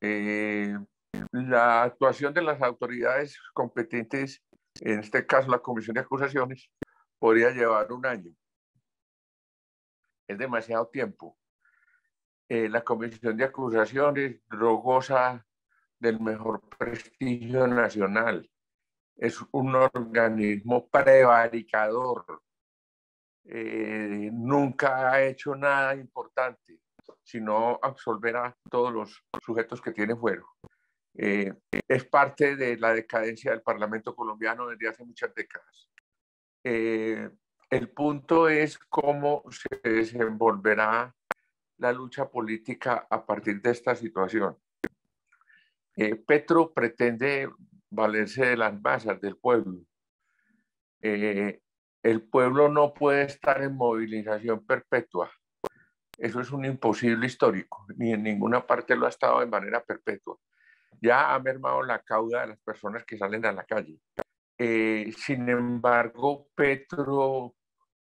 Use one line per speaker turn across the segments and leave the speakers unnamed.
Eh, la actuación de las autoridades competentes, en este caso la Comisión de Acusaciones, podría llevar un año. Es demasiado tiempo. Eh, la Comisión de Acusaciones goza del mejor prestigio nacional. Es un organismo prevaricador. Eh, nunca ha hecho nada importante, sino absolver a todos los sujetos que tiene fuero. Eh, es parte de la decadencia del Parlamento colombiano desde hace muchas décadas. Eh, el punto es cómo se desenvolverá la lucha política a partir de esta situación. Eh, Petro pretende valerse de las masas del pueblo. el pueblo no puede estar en movilización perpetua. Eso es un imposible histórico, ni en ninguna parte lo ha estado de manera perpetua ya ha mermado la cauda de las personas que salen a la calle. Eh, sin embargo, Petro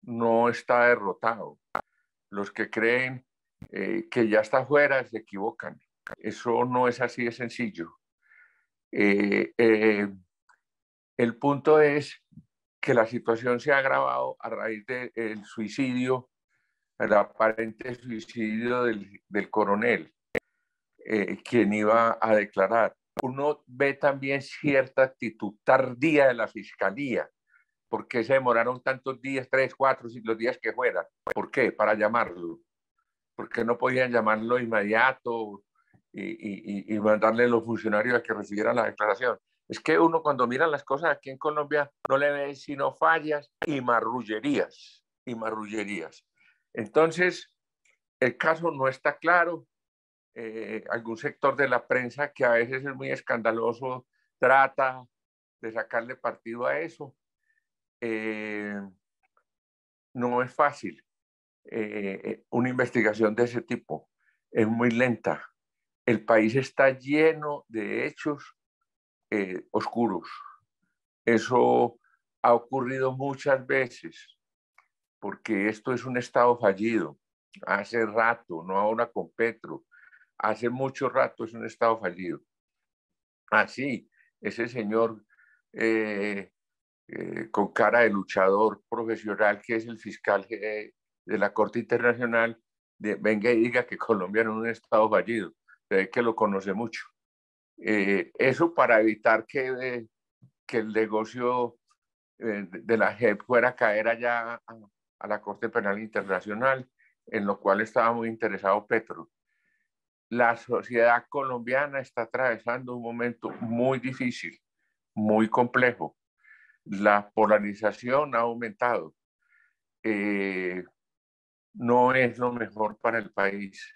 no está derrotado. Los que creen eh, que ya está fuera se equivocan. Eso no es así de sencillo. Eh, el punto es que la situación se ha agravado a raíz del suicidio, el aparente suicidio del, del coronel. Eh, quien iba a declarar. Uno ve también cierta actitud tardía de la fiscalía. ¿Por qué se demoraron tantos días, tres, cuatro, los días que fueran? ¿Por qué? Para llamarlo. Porque no podían llamarlo inmediato y, y, mandarle a los funcionarios a que recibieran la declaración. Es que uno cuando mira las cosas aquí en Colombia no le ve sino fallas y marrullerías, y marrullerías. Entonces, el caso no está claro, eh, algún sector de la prensa que a veces es muy escandaloso trata de sacarle partido a eso. Eh, no es fácil. Eh, una investigación de ese tipo es muy lenta. El país está lleno de hechos oscuros. Eso ha ocurrido muchas veces porque esto es un Estado fallido. Hace rato, no ahora con Petro, hace mucho rato es un Estado fallido. Así, ese señor eh, eh, con cara de luchador profesional, que es el fiscal de la Corte Internacional, venga y diga que Colombia no es un Estado fallido, que lo conoce mucho. Eh, eso para evitar que, que el negocio de la JEP fuera a caer allá a la Corte Penal Internacional, en lo cual estaba muy interesado Petro la sociedad colombiana está atravesando un momento muy difícil, muy complejo. La polarización ha aumentado. Eh, no es lo mejor para el país.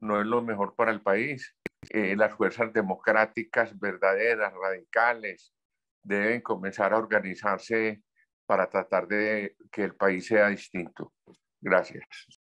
No es lo mejor para el país. Eh, las fuerzas democráticas verdaderas, radicales, deben comenzar a organizarse para tratar de que el país sea distinto. Gracias.